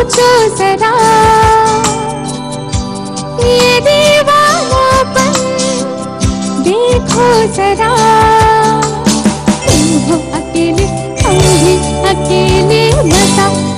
सोचो जरा। ये दीवानापन देखो जरा। तुम हो अकेले तुम भी अकेले बता।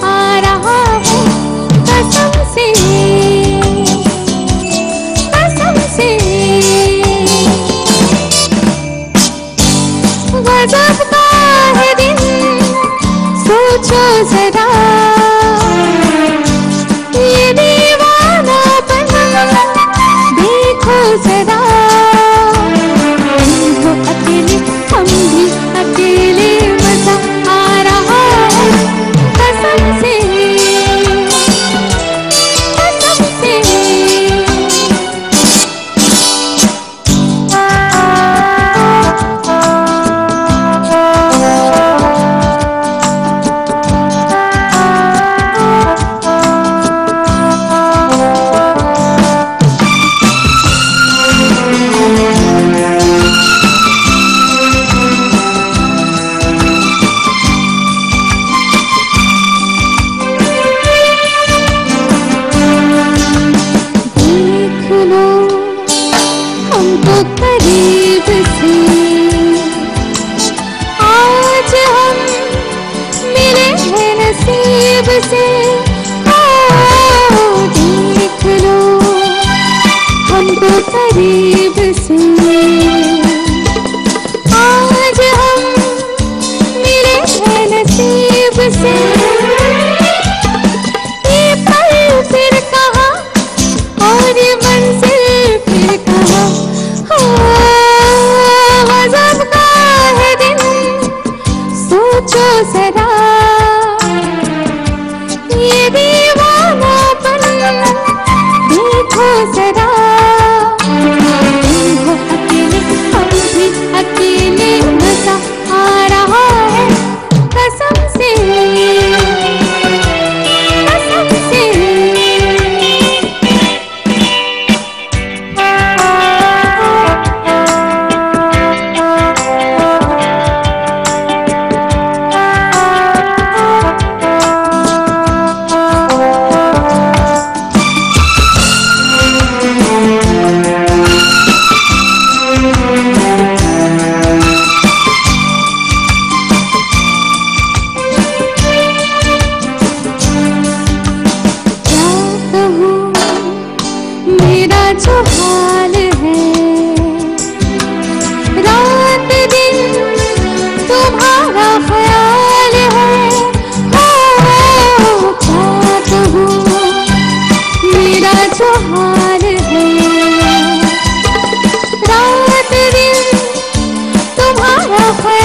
से आओ देख लो। हमको तो करीब से। आज हम मिले हैं नसीब से। 我会